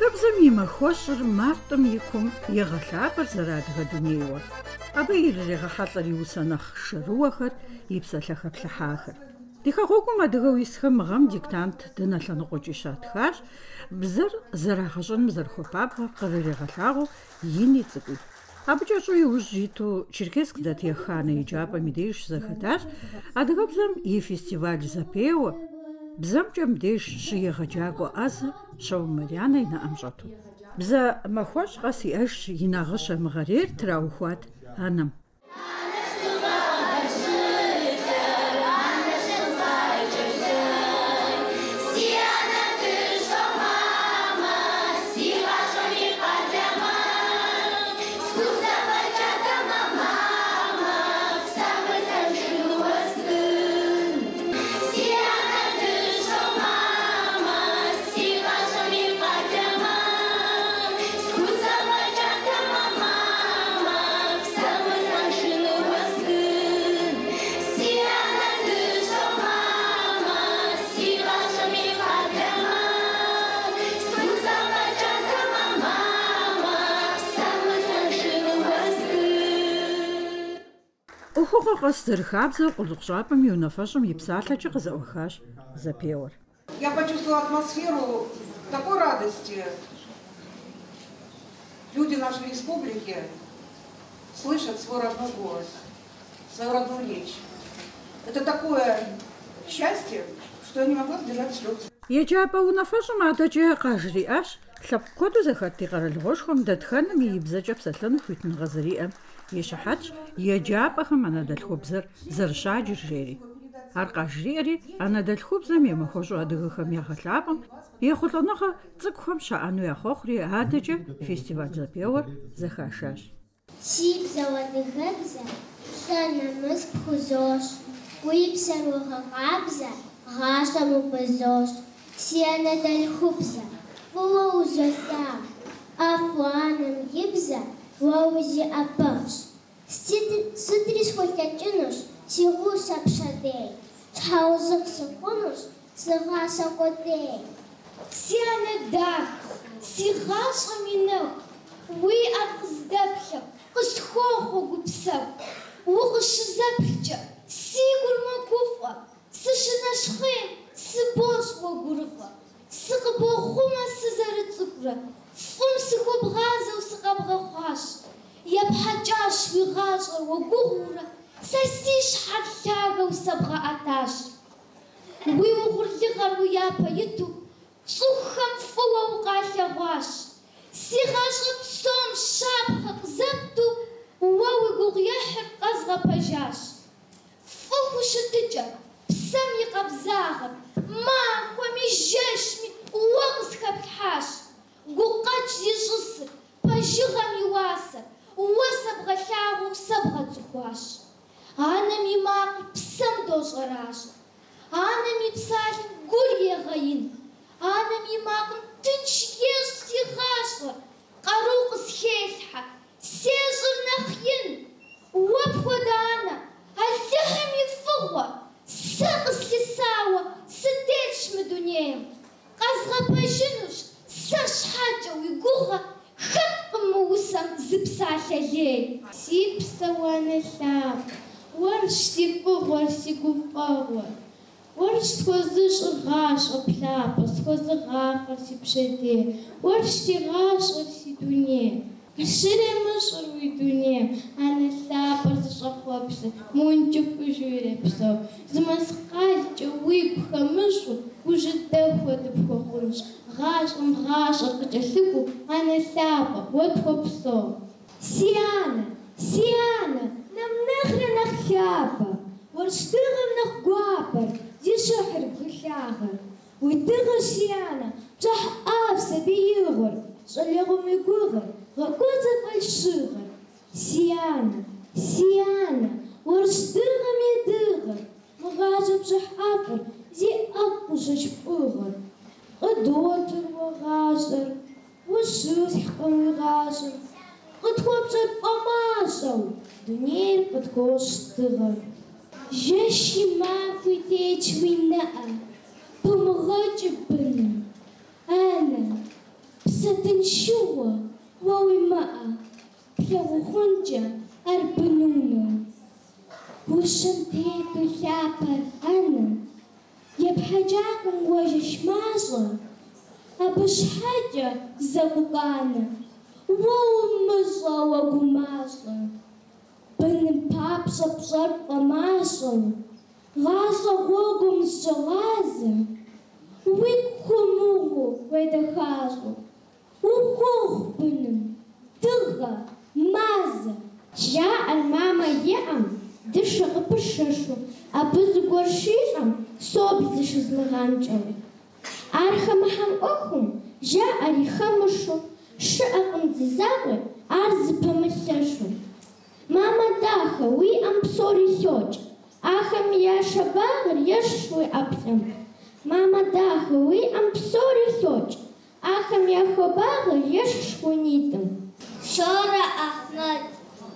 Хагабзам има хошир мартам якум ягалапар зарадга дунеева. Абы иррэга халар юсанах шыруахар ипсалахар лахахар. Тэхэ хогум адыгэ уисхэм гам диктант дыналан гожишатхар бзэр зэрахашын бзэр хупапа гэрэрэгъалаагъу ини цӏыкӏуи. Абы кӏэщӏу иужь иту Черкесск дэтехана иджапӏэм и деж зэхэтар адыгэбзэм и фестиваль зэпеуэ бзэмкӏэ мдеж щӏые гъэджакӏуэ ӏэзэ щэумырянэ инаӏэмщӏэту. Бзэ махуэщӏ къэс иӏэжщ и нэгъыщэ мыгъэрейр траухуат анэм. зэрыхабзэу къулыкъущӀапӀэм и унафэщӀым и псалъэкӀэ къызэӀуахащ зэпеуэр. Я почувствовала атмосферу такой радости. Люди нашей республики слышат свой родной голос, свою родную речь. Это такое счастье, что я не могла сдержать слез. Еджапӏэ унафэщӏым адэкӏэ къажриӏащ лъэпкъ куэду зэхэт ди къэралыгъуэшхуэм дэтхэнэм и бзэкӏэ псэлъэну хуитыныгъэ зэриӏэм ეშაჰაჭ იეჯაპახ მანადალხუბზერ ზერშაჯჟერი арқажრიერი ანადალხუბზე მიმოხოშო ადგილხა მიახალაპამ ეხოლონახა ზიქხომ შაანუ ახოხრი ადეჯე ფესტივალზე პიოვარ ზახაშაშ ციბზავადიხებზე შანამას ხუზოშ კუიბსერუღა აბზა ღაშამუ ბეზოშ ციანადალხუბზე ვულოუზოსა აფუანამ იბზა Лаузи апамс. Сидрис хохятюнус, сигус апшадей. Чаузык сыкунус, сыгаса кодей. Сиане дах, сигаш аминек. Уи апздепхя, кысхоху гупсев. Угышызепхча, сигурма куфа. Сышынашхын, сыбош вогурфа. سقبو خما سزر تسقرا فم سقب غازة وسقب غخاش يبحجاش وغاشر وقهورة سيسيش حرشاغة وسبغة أتاش ويوغر يغر ويابا يتو تسخم فوا وقاشا غاش سيغاش بسوم شابخة قزبتو وواوي قغيحر قزغة بجاش فوهو شتجا بسم يقبزاغر ما هو مش جاش Уонс хапхаш, гукач зижысы, пажигам юаса, уаса бгахягу сабга цухуаш. Анам имак псам дожараш, анам ипсал гуль егаин, анам имак тынч еш сихашла, карук схельха, сеш гъуар си гуфӀэгъуэ. Уэрщ тхуэзы щӀыгъащ ӀэплъапӀэ, схуэзыгъахъуэр си пщэдей, уэрщ си гъащӀэр си дуней. КъыщыремыщӀыр уи дунейм, анэ лъапӀэр зыщӀэхъуэпсэ, мункӀыфӀыжу ирепсэу. Зы мэскъалкӀэ уигу хэмыщӀу, ужыдэ хуэдэ пхуэхъунщ. ГъащӀэм гъащӀэр къыкӀэлъыкӀуу, анэ лъапӀэ, уэ тхуэпсэу. Си анэ, си анэ, нэм нэхърэ нэхъ лъапӀэ. واشتغل نقوابر يشحر بخلاغر ويتغر شيانا بجح آفسة بيغر شليغم يقوغر غقوزة فالشغر سيانا Сиана, ورشتغم يدغر مغاجة بجح آفر زي أقوشش بوغر قدوتر وغاشر وشوز حقم يغاشر قد خوبشت قماشو دنير قد Jeshi ma fitech winna'a Pumroj bin Ana Psatin shuwa Wawima'a Pyawhunja Arbanuna Wushantetu Yapar Ana Yabhajakum wajish mazla Abash haja Zabugana Wumazla Wagumazla Bring the pops up up for Marshall. Ваша Богом що лазе, виконуго видихажу, ухохпинем, тилга, мазе. جاء الماما يأم دش قبششو أبز قرشيشم صوب دش زلغانجو أرخم هم أخم جاء ريخمشو شأقم ززاوي أرز بمششو Мама даха, we am sorry search. Ахам я шабагар, я швы апсам. Мама даха, we am sorry search. Ахам я хабагар, я швынитам. Шора ахнат,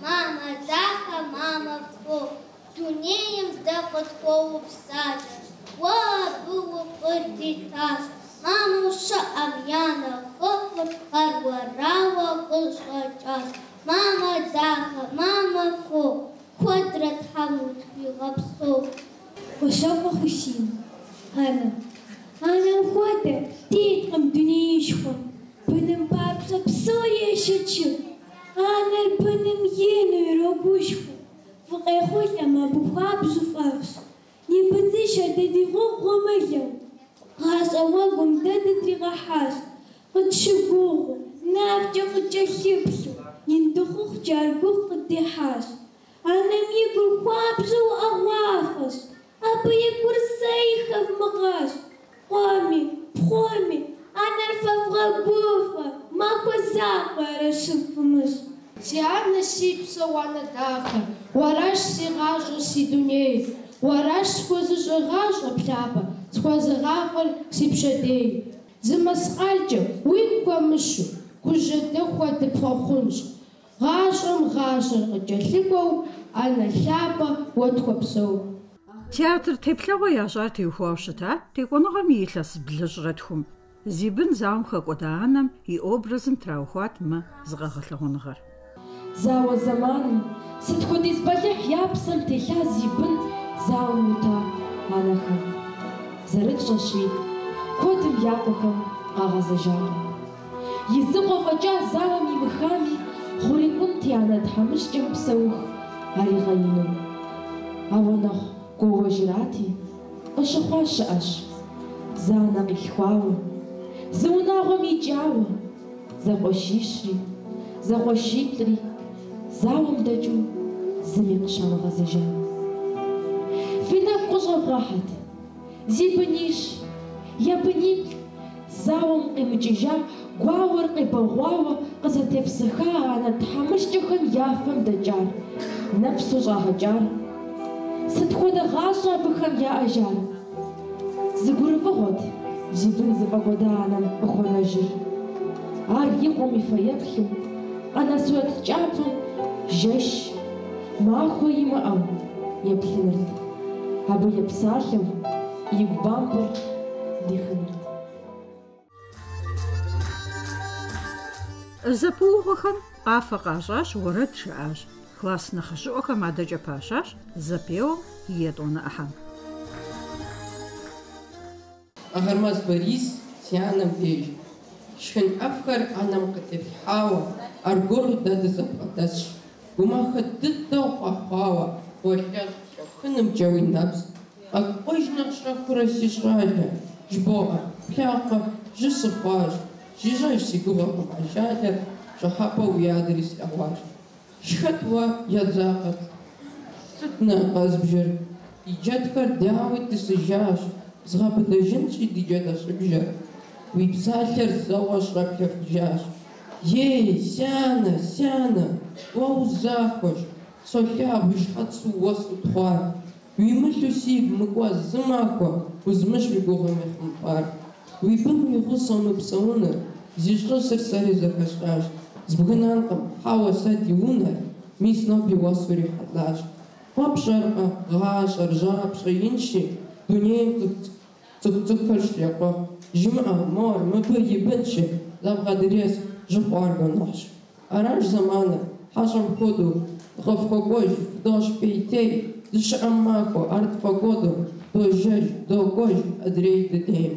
мама даха, мама фу. Тунеєм де подкову всадиш. Воа було подітаж. Мамуша ав'яна, хохот, харварава, кошачаш. ماما داغة ماما فوق قدرة حمد يغبصوك وشام خوشين أنا أنا وخواتي تيت أم دنيشكم بنم بابزا بسوريا شتشو أنا البنم ينو روبوشكم فقي خوش أما بخابزو فابسو يبنزيش أددي غوق ومجو قاس أواقم دادت رغحاس قد شبوغو نافتي قد شبسو يمدخوخ جارقوخ قدي حاس أنا ميقل خوابز وأغوافس أبي يقول سيخة في مغاش قومي بخومي أنا رفض قوفة ماكو زاقر أشوف مش سيعنا سي بصوانا داخل وراش سي غاجو سي دنيا وراش سكوزج غاجو بلابا سكوز غاغل سي بشدي زمسقالجو وين كومشو كوجدو خوات بخوخنش Гъащӏэм гъащӏэр къыкӀэлъыкӀуэу, ӏэнэ лъапӀэ уэт Театр теплъэгъуэ ящӀар теухуауэ щытат текӀуэныгъэм и илъэс блыщӀрэ тхум. Зи бын и образым траухуат мы зыгъэгъэлъэгъуныгъэр. Зауэ зэманым сыт хуэдиз бэлыхь я псэм телъа зи бын зауэм ута анэхэм. ЗэрытщӀэщи, куэдым я къуэхэм خوری امتی آنات همش جنب سوخ هری غاینو آوانخ کوچیراتی آشخواش آش زانمی خواهم زمان آغمی جاو زخوشیشی زخوشیتی زاوم دچو زمیکشام غزیجان فیدک کجا فرهد زیبنیش یابنیک زاوم امتیجان غوار قيب غوار قصت يفسخا أنا تحمش جخن يافم دجار نفس جاه جار ستخود غاشا بخن يا أجار زغور فغود زبن زبغودا أنا بخون أجر آر يقوم يفيبخم أنا سوات جابل جش ما أخو يما أم يبخنرد أبو يبساخم يقبامبر دخنرد Зэпыугъуэхэм къафэ-къащӀащ, уэрэд жаӀащ. Класс нэхъыжьыӀуэхэм адэкӀэ пащащ зэпеуэм и етӀуанэ Ӏыхьэм. Ахъэрмэз Борис си анэм деж шхын Ӏэфхэр Ӏэнэм къытепхьауэ, Аргору дэ дызэбгъэдэсщ. Гумахэ дыдэу къэхъуауэ, гуэлъэщӀ лъэхунымкӀэ уи нэпс. ӀэкӀуэжнэ щӀэхурэ си щӀалэ жбоӀэ, плъакъэ, жьы Жижаешься гулом, ажалер, жаха пауядырис ауар. Шхатва ядзакъыр. Сытна къэзбжэр. Иджэтхэр дауи тысыжащ. Згъэбылэжынщи ди джэдэщыбжэр. Уи псалъэр зэуэ щӏэплъэфыжащ. Ей, сянэ, сянэ, уэ узахуэщ. Солъагъу и щхьэцу уэ сутхъуар. Уимылъу сигу мыкӏуэ зы махуэ, узмыщ уи гугъэм ихъумпӏар. Уйбам його самопсауны, зишко сырсари захашкаш, збгынан хава сад юнар, місно бівасурі хадач. Хапшарка, гашар, жапша, інші, дунєм цукцукаш ляпа, жима, мор, мапи їбетші, завгадрес, жухарга наш. Араш замана, хашам ходу, хавхогож, вдош пейтей, дшаммахо, артфагоду, до жеж, до гож, адрей дитей.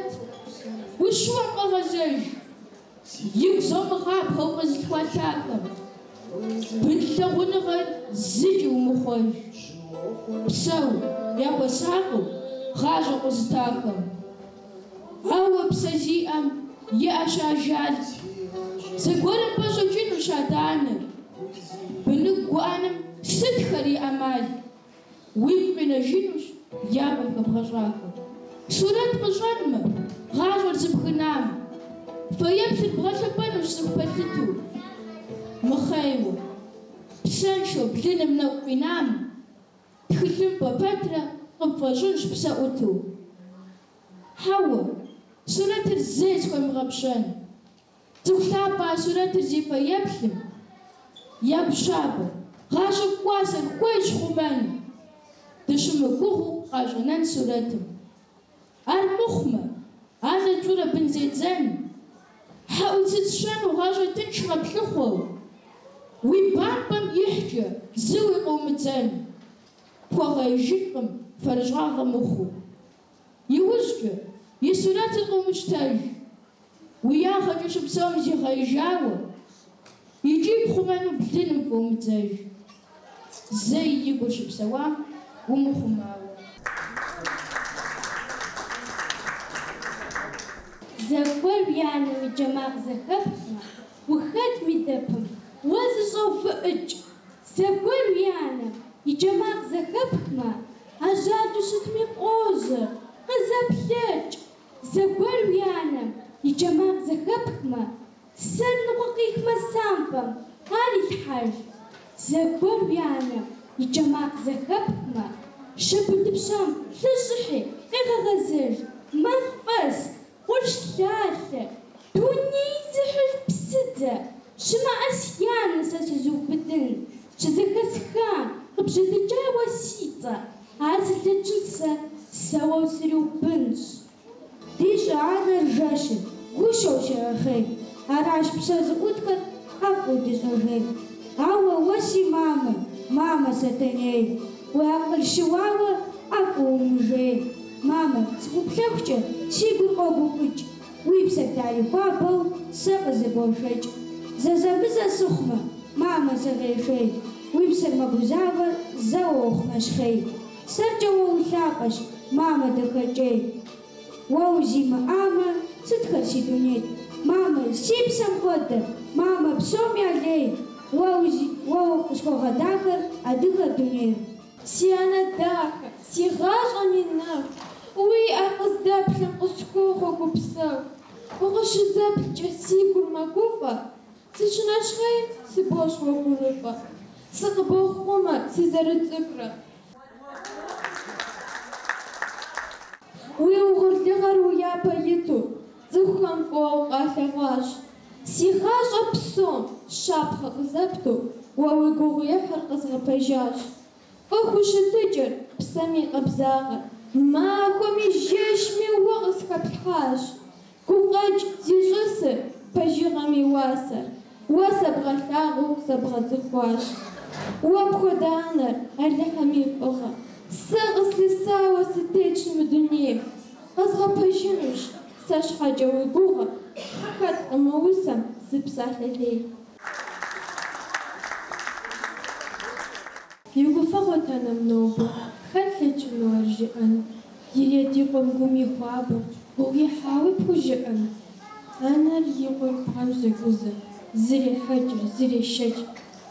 Which one over there? You so much hopeless to watch out them. Which the one of it, Zidu Mohoy. So, there was Sako, Razo was Tako. How upset ye am, ye are Shajad. Segura Posotino Shadana. Benuguanum, Sitkari Amal. Weep in a Jinus, Yabaka Prasako. شورات مجرم غاجر زبخنام فيمثل بغشا بانوش سخبتتو مخايوة بسانشو بلين منو بنام تخلم باباترا قبفاجونش بساوتو حوا سورات الزيز كوم غبشان تخلابا سورات الزيفة يبشم يبشاب غاجر كواسن خويش خمان تشمكوه غاجنان سوراتم المخمة أنا تورا حاول تتشان وغاجة تنشغى بلخوة ويبان بان يحجى زوي قومتان بوغا يجيقم فرجعا مخو يوجد يسولات القومشتاج وياخا خجش بسوم زي خيجاوة يجيب خمانو بدين قومتاج زي يقولش بسوا ومخماوة закъуэр и анэми джэмагъ зэхэпхъым, ухэтм и дэпым, уэ зыщӏоувыӏыкӏ. Закъуэр и анэм и джэмагъ зэхэпхъымэ, ажьаджу щытми пӏожьы, къызэплъэкӏ. Закъуэр и анэм и джэмагъ зэхэпхъымэ, сэр ныкъуэ къихмэ самбэм, ар илъхьэж. Закъуэр и анэм и джэмагъ зэхэпхъымэ, шэбу дыпщэм лъыщӏыхьи къегъэгъэзыж, мэфӏэст. Boşlarsa Dünyayı zehir pisice Şıma asyanı sesi zübbetin Çizgi kıskan Hıbjedice vasita Azilecice Сава срюбынш Дижа анар жаши Гушо шахы Араш пшаз утка Хаку дижагы Ава васи мама Мама сатаней Уакал шуава Аку мужей Мама, спуплявча Сигур къогумыкӏ, уипсэ даихуабэу сэ къызэбошэкӏ. Зэзэмызэ сыхъумэ, мамэ за охма шхей. зэ охъумэшъхьей. Сэркӏэ мама да хачей. Уау зима ама, сытхэр си дуней. Мама, сипсам кодэ, мама псом ялей. О укъысхуэгъэдахэр адыгэ дунейр. Си анэ дахэ, Сиана дахар, и нэху. үшін ахыздаплъым къысхуохъуэ бош Укъыщызэплъкӏэ сигур мэгуфӏэ, сыщынэщхъейм сыбощхъуэ гурыфӏэ. түкірі. сызэрыцӏыкӏурэ. Уи угъурлыгъэр уяпэ пісамен Махуэми жэщми уэ къысхэтхьащ. Гукъэкӏ зищӏысыр, пэжыгъэм и уасэр. Уэ сабгъэлъагъуу сабгъэцӏыхуащ. Уэ пхуэдэ анэр, алыхьэми и фӏыгъэ. Сэ къыслъысауэ сытетщ дунейм. Къэзгъэпэжынущ сэ щхьэкӏэ уи гугъэ. Хэт къымыусэм зы псалъэ лей. И гуфэгъуэт анэм нобэ. هەرێکی ئەن گیرێتی قۆنگومی خوا بوو بۆی حاوی پوژەن ئەەرگی قۆن قەمزەگوزە زیری حەج زیری شەج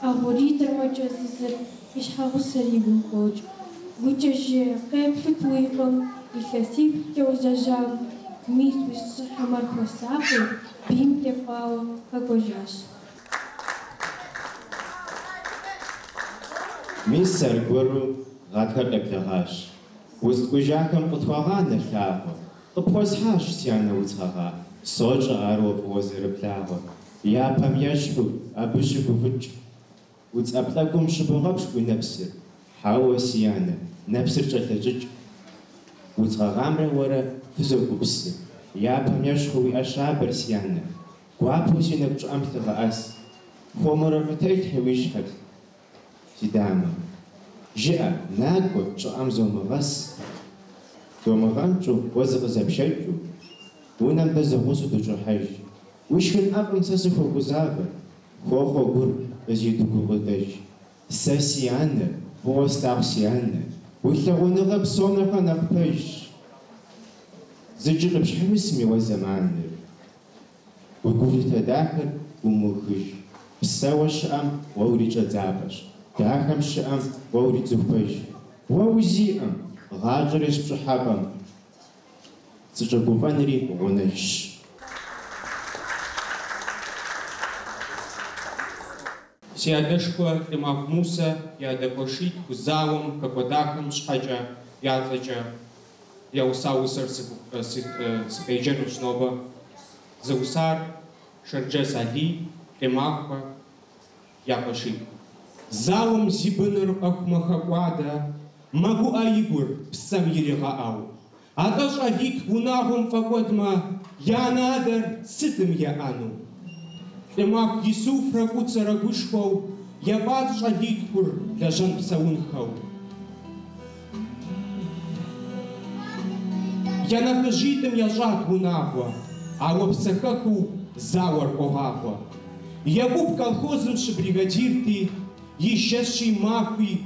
ئاغۆری دەمەجە زر هیچ حاو سەری بوو خۆج گوچە ژێ قێب فتوی قم لکەسی کەوزەژام میت ویست حەمەر خۆساق بیم تێپاوە هەگۆژاش می سەرگوەر و غاکر لکت غاش وست کم قطعان نخلاق هاش سیان نوت غا سوچ غارو بوزر بلاغ یا پمیش بو آبش بو فچ وست شبو غبش کو نبسر حاو سیان نبسر چه تجچ غام ره وره فزر یا پمیش خوی آشابر سیان کو آبوزی نبچ امت غاس خمرم تیل حویش жиа нако чо амзом вас то маган чо возго запшай чо унам без хосу то чо хайш وش كان أفهم ساسي فوق زعفة؟ حمسمي وزم عنا وقولي تداخل ومخش بساوش أم ووريش дахэм щыӀэм уэ уридзыхуэж. Уэ узиӀэм, гъащӀэри щыхьэпӀэм. СыкӀэгуфӀэнри гъунэщ. Си адэшхуэ Лымахъ Мусэ и адэкӀуэшитху зауэм хэкӀуэдахэм щхьэкӀэ яцӀэкӀэ я уса усар сыкъеджэнущ снова. За усар Шэрджэс Али, я Якъуэшитху. Заум зибыныр ахмахакуада, магу аигур псам ерегаау. Аташ авик гунагум факотма, янадер сытым я ану. Эмах Исуф раку царагушков, я бадж авикур ляжан псаунхау. Я напежитым яжат гунагва, а лопсахаку завар огагва. Якуб колхозымши бригадир ты, Їжджащий махвій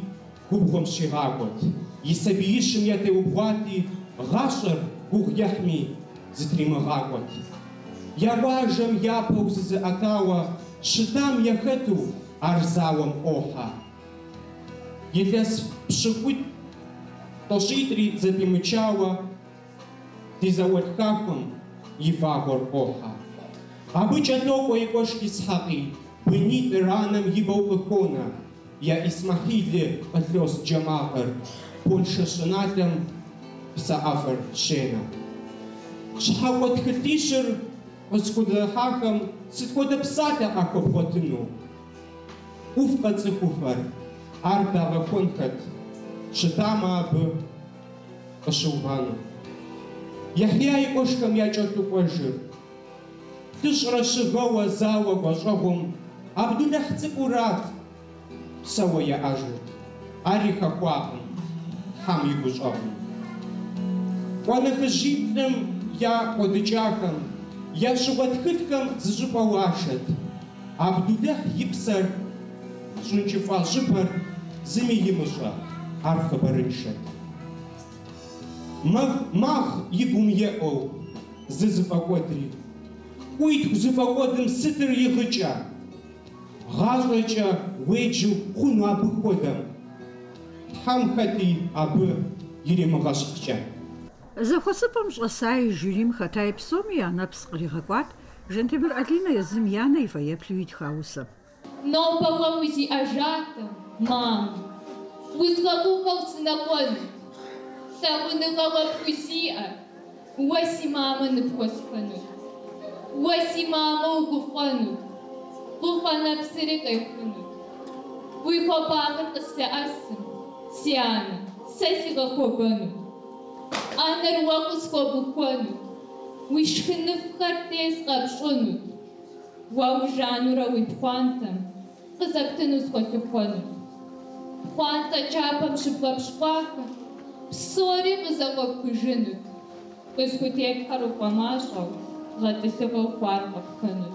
кубком шигакот, і сабіїшим я те обхваті гашар кухняхмі зитріма гакот. Я важам я повзе атава, шитам я хету арзалом оха. Єдля пшикуть тошитрі запімичава, ти завод хахом і вагор оха. Аби чатоко і кошки схаки, беніть ранам гібов лихона, я Исмахили отвез Джамахар, Польша Шанатям Саафар Шена. Шхават Хатишер, Оскуда Хакам, Ситкода Псата Акопотину. Уфка Цехуфар, Арда Ваконкат, Шатама Аб Ашулгану. Яхья и Кошкам я черту кожи. Ты ж расшигова зала кожогом, Абдулях Цикурат, псэуэ яӏэжырт, ар ихэхуакъым хьэм и гущӏэгъум. Ӏуанэ хыжьитӏым я ӏуэдыкӏахэм, я щыгъуэ тхылъхэм зыщӏыпӏэ уашэт. Абдулэхь и псэр щӏынкӏыфӏэ щӏыпэр зыми имыщӏэ, ар хъыбарыншэт. Махъ и гум еӏуэу зы зыфӏэкӏуэдри, ӏуитху зыфӏэкӏуэдым сытыр игъыкӏа гъащӀэкӀэ уеджэу хъуну абы хуэдэм. Тхьэм хэти абы иримыгъэщхъкӀэ. Зэхуэсыпӏэм щӏэсаи жюрим хэта и псоми я нэпс къригъэкӏуат Жентемыр Алинэ езым я нэ и фэеплъу итхаусэ. Нобэ уэ узиӏэжатэ, мам. Узгъэгугъэу сынэкӏуэн. Лъагъуныгъэ уэ пхузиӏэ. Уэ си мамэ ныпхуэсхуэну. Уэ си мамэ угуфӏэну. ruha nefsini o Uyko bağın ıslaatsın, siyanı, sesi qaqobanu. o vaqus qobuqonu. Uyşkınıfqar tez qapşonu. Vav janura uypxuantam, qızaqtınız qotiqonu. Xhuanta çapam şıbğapşquaxı, psori qızaqopkıjını. Qızkutiyek haruqamaşaw, ğatılhıgı xuar qapxınız.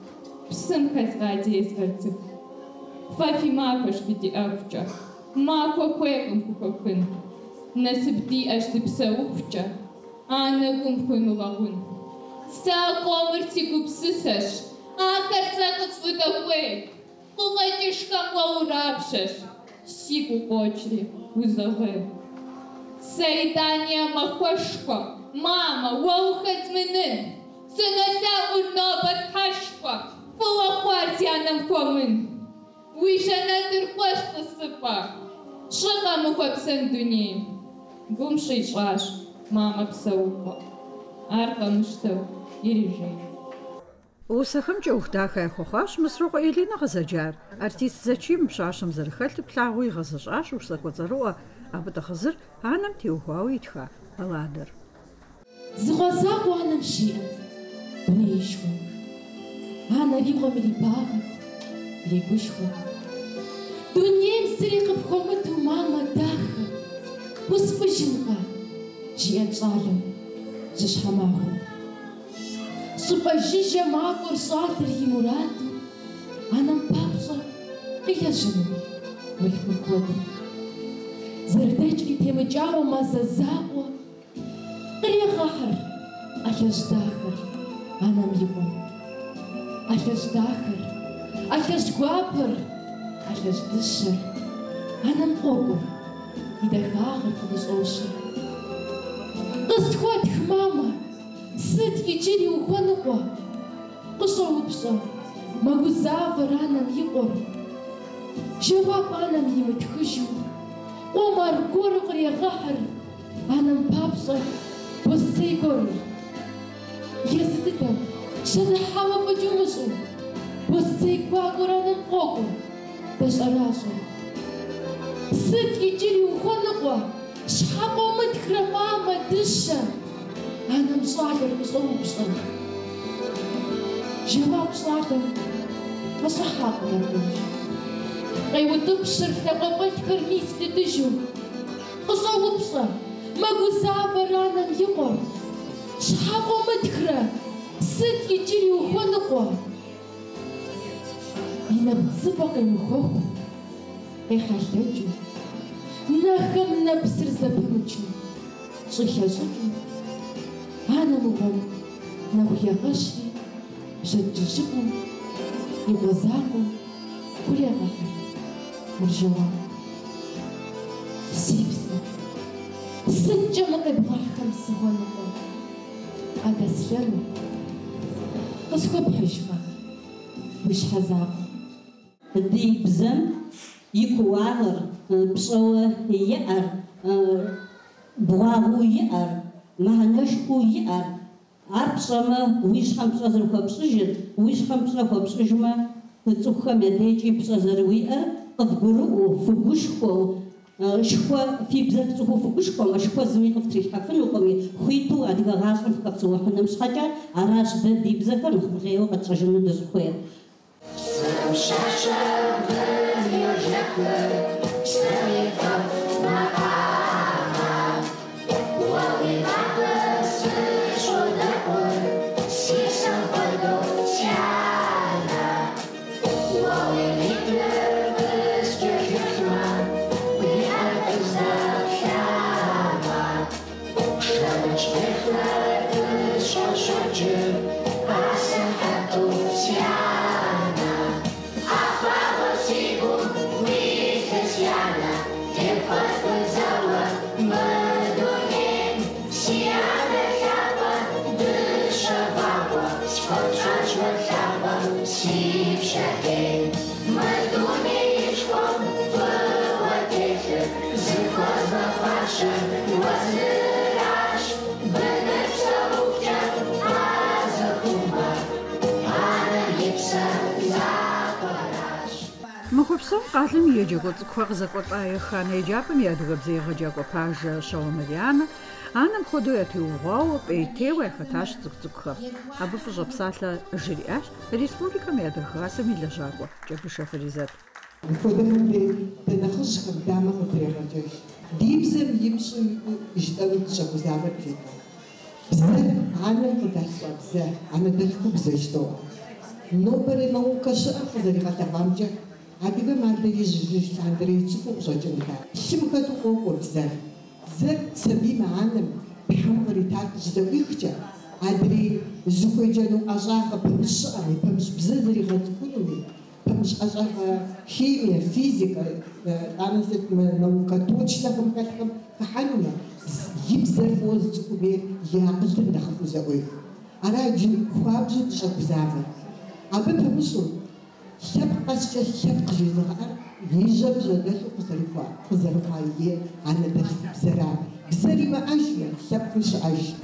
Псым хазга действовать. Фафи макош биди авча, Мако квеком кухохын. Насыбди аж ты пса укча. Анна гум хуйну лагун. Ста комерти гупсысаш. А карцакут свой кахуэк. Кулатишкам лаурапшаш. Сигу кочри узавы. Сейдания махошко. Мама, уаухат мынын. Сынася урно бадхашко. pela партияның көңін Уйжана түрпаш сыпа. Шыға мұқапсан дүние Гумши жаш мама псаупа Артаныштау ережей Усахым ҷухдаха хохаш мысрук Елена гъэзэджар. Артист зачим пщащэм зэрыхэлъу плъагъуи гъэзэщӏащ усакӏуэ цӏэрыӏуэ абы тӏыгъызыр анэм теухуауи итха балладэр. Зыгъуэзакъуэ анэм щиӏэт. Дунеишхуэ. ана вигомили бага легушку. Дуньем сирикып комы тумама даха. Пуспыжынга жиен чалым жишхамаху. Супажиже макор суатер химурату. Анам папша кияжыны мылькуркоду. Зырдечки темычава мазазауа. Кырехахар ахяждахар анам его. Ach is dager, ach is guaper, ach is disser. En een ogo, die de garen van de oosje. Is goed, mama, zit je jiri ugonoko. Kuso upso, maguzava ranam yigo. Жива панам имытхыжу. Омар горы қырегахар, анам папсо, боссы горы. Если ты там, Шана хама фаҷумашу, бассей гәагәараны мҟәакәа, дашаража. Сыт иҷыри уханыҟәа, шҳаҟа мыҭкра мама дыша, анамшлагар мсоумша. Џьабамшлагар, масаҳаҟар дыша. Ҟаиутыԥшыр ҭаҟаҟаҷкыр мисгьы дыжьу. Ҟысоумша, магәзаа баранан иҟоу, шҳаҟа мыҭкра, ԥсык иҷыр иухо ныҟәа, инапҵыпак аҩхохә, еихаӷьыҷу, нахым наԥсыр заԥымчу, ҿыхьаҿыҿу, анамыгъом, нахуягъэщи, бжьаджыжьыкъом, игъуэзакъом, хурегъэхьэ, мыржьауа. Сипсы, сынкӏэ мыкъебгъахъэм сыгъуэныкъуэ, адэслъэну, اسكت بحشمة مش حزاق دي بزن يكوار بشوة يأر بواغو يأر مهنشكو يأر عربشما ويش خمسة زرخة بسجد ويش خمسة خمسة سجمة تسخم يديجي بسزر ويأر أذكروا فقشكو شخوا في بزاف صفوف كشكم شخوا زوين في تريح حفل وقومي خويتو هذيك في حنا مش راش بدي بزاف خويا شاشة მოხუცო ყალიმ იეჯოგოც ქვეყზე ყოტა ეხან ეჯაპი მიადგებზე ეხოჯაკო ფაჟ შაომერიან ანა ხოდო ეთი უღაო პეთე ვეხათაშ ზუკზუკხ აბუ ფუჟო ფსალა ჟირი აშ რესპუბლიკა მიადგა ასე მილაჟაკო ჯები შაფერიზატ ხოდო მე დენახოს ხმდამა ხოდერაჯო დიმზე მიიმშო ისტავი ჩაკო ზამეთი ზე ანა ხოდა ზე ანა დეხუბზე შტო نوبري نوكا شاخ زي غاتا غامجا غير ما عندي جوج تاع دري تفوق جوج نتاع الشمكة تقوق بزاف زاد سبي معالم بحمغري تاع جزاويختا عدري زوكوجا نو أجاغ بمش اي بمش بزاف زي غاتكوني مش أجاغ химия, فيزيكا أنا زاد نوكا توتشنا بمكاتكم فحنونا يبزر فوز تكوبير يعقل تندخل فوزاويخ أنا جي خواب جد شاب زعما Абы пымыщӀу лъэпкъэскӀэ лъэпкъ жезыгъэр ижьэ бжьэдэлъу къызэрыхуа къызэрыхъуа е анэдэлъ бзэрам. Бзэри мэӀэжмэ, лъэпкъи щыӀэжмэ.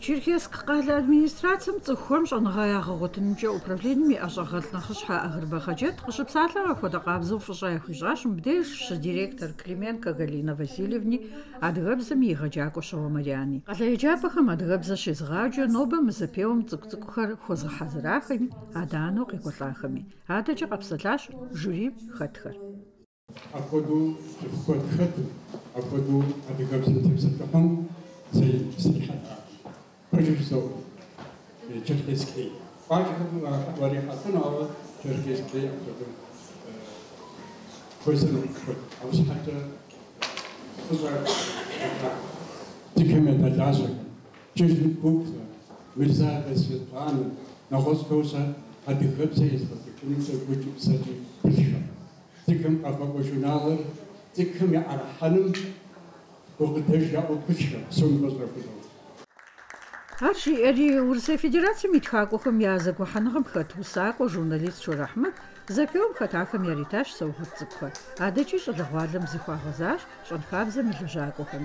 Чирхес кхал администрацим цхом шонгая гогтнче управлениями ашахалнахш ха агрбахаджет кшипсатлар хода кабзу фшай хужаш мдеш директор Клименко Галина Васильевни адгабзам игачакошова Мариани. Алаячапахам адгабза шизгаджа нобам запевом цукцукхар хозахазрахами адано кикулахами. Адача кабсалаш жюри хатхар. Акоду хатхат акоду адгабзам тепсакхам сей сейхат ፕሮዲሰሩ የቸርኬዝ ክሌ ቋጭ ወሬ ካትን ኣብ ቸርኬዝ ክሌ ኮይሰኑ ኣብዚ ሓደ ትከመታ ዳሰ ጀሽንኩክ ምልዛ በስፋን ናኾስከውሰ ኣዲ ከብሰ የዝፈትክን ሰጎች ሰቲ ብልሻ ትክም ኣፈቆሹናር ትክም የዓርሓንም ወቅተሻ ብልሻ ሰም በዝረኩ Арши ари Урсэ Федерацэм и тхакӏуэхэм я зэгухьэныгъэм хэт усакӏуэ журналист Шорахьмэт зэпеуэм хэтахэм яритащ саугъэт цӏыкӏухэр. Адэкӏи щӏалэгъуалэм зыхуагъэзащ щӏэнхабзэм и лэжьакӏуэхэм.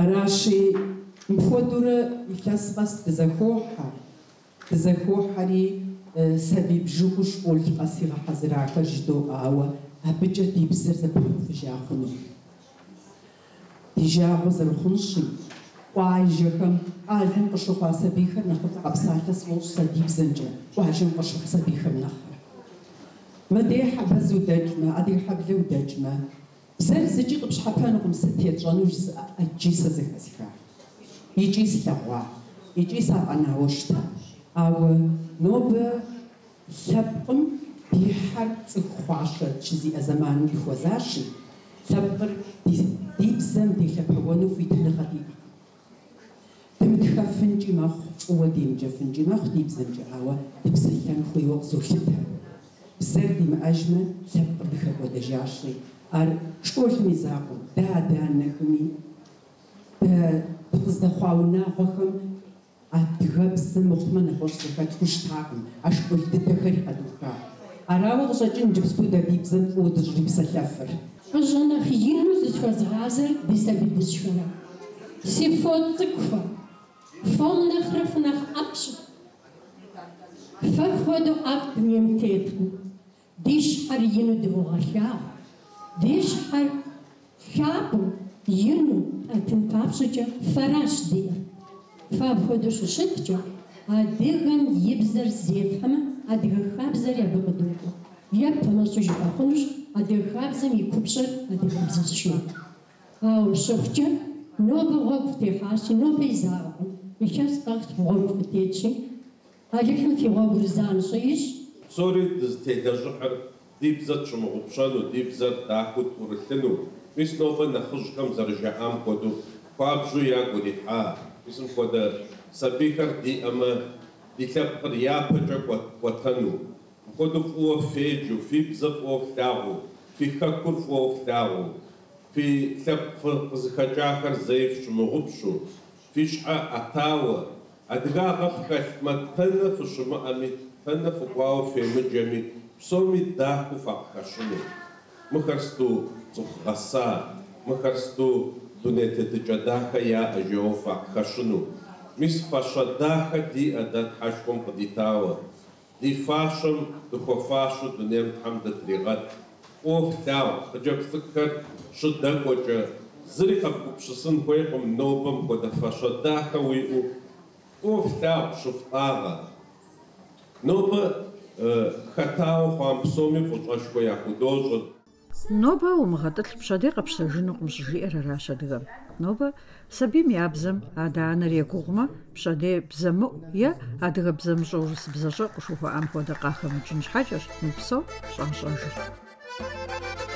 Араши мыхуэдурэ илъэс мэс дызэхохьэ. Дызэхохьэри сабибжу хущӏ къэсигъэ хьэзырахэр жыдоӏауэ абыкӏэ ди псыр зэпэхуфыжа хъуну. Ди жагъуэ зэрыхъунщи, وعايجهم عارف نقشو خاصة بيخر نخطع بصار تسمو صديب زنجة وعايجهم نقشو خاصة بيخر نخر مدي حب هزو دجمة أدي حب لو دجمة بزر زجي قبش حبانو قم ستية جانو جز أجيسة زي خزيكا يجي سلوا يجي ساقنا وشتا أو نوب لبقم بيحر تخواشة جزي أزمانو لخوزاشي لبقر ديبزم دي لبقوانو في تنغدي فنجي مخ كفن جمخ وديم جفن جمخ ديم زنجعاوة بسيان خوي وقزو شتها بسردي ما أجمل ثب بخب ودجاشي عشري أر شوش ميزاقو دا دا نكمي بخز دخواونا غخم أتغبس مخمن خوش سكت خوش تاقم أشكل تتخري قدوكا أراوغ شاكين جبسكو دا ديبزن ودجري بسلافر أجانا خيينو زيتوا زغازر بيسا بيبس دشورا سيفوت تكفر фоннахров нах апш. Фахваду ап нем тетху. Диш хар йену дивуахя. Диш хар хапу йену атин папшича фараш дия. Фабходу шушитча. Адыгам ибзар зефхама адыгахабзар ябагадуку. Яб тамасу жибахунуш адыгахабзам икупшар адыгабзар ши. Ау шухча. Но богов техаши, но пейзару. Бихээс гагт мууч битээчи ажиглал хиваа бүрзаанша иш сори дэтэдэжхэр дибзат чумгупшану дибзат даахут урэллэну мис нофэ нахж кам заржаам коду фабжу ягури ха исм кода сабихар ди ама дилэпхэр япэжа котану коду фуо фэджу фибза фуо флягу фи хакур фуо флягу фи лэпфэ къызыхэкӏахэр зэев чумгупшу فيشعة أتاوى أدقا غفك متنا في الشماء متنا في قواو في مجمي بصومي داكو فاقشمي مكرستو تخغصا مكرستو دونيت تجداك يا أجيو فاقشنو مس داك دي أدات حشكم قديتاوى دي فاشم دخو فاشو دونيم حمد تريغت قوف تاو تجب سكر شدك وجه зрихам купшасын хуэкум нобам кода фашо даха уйу уфтау шуфтава ноба э, хатау хуам псоми фучашко яху дозу ноба умгатал пшады гапшта жину кумш жиэра рашадыга ноба саби мябзам ада анария кугма пшады бзаму я адыга бзам жоурс бзажа кушуху амхода кахам чинш хачаш мупсо шаншашаш Thank you.